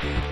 You.